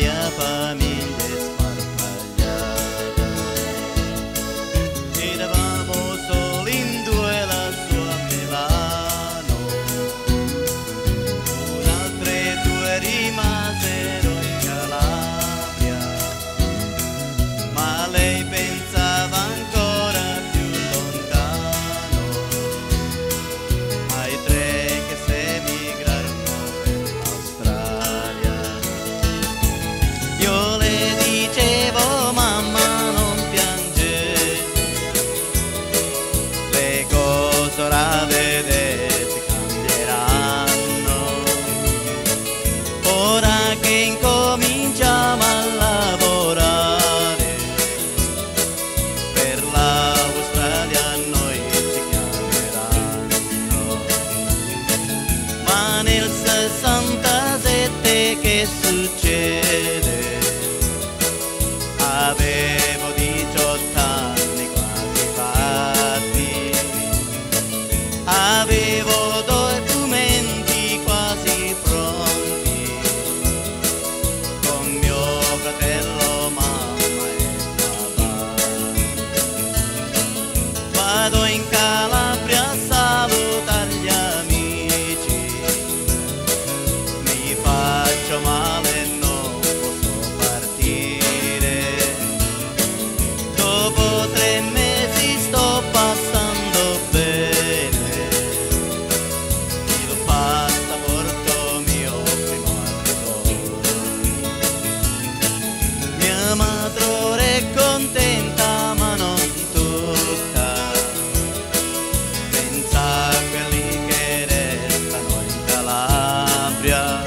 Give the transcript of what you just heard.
mia paz. 우랴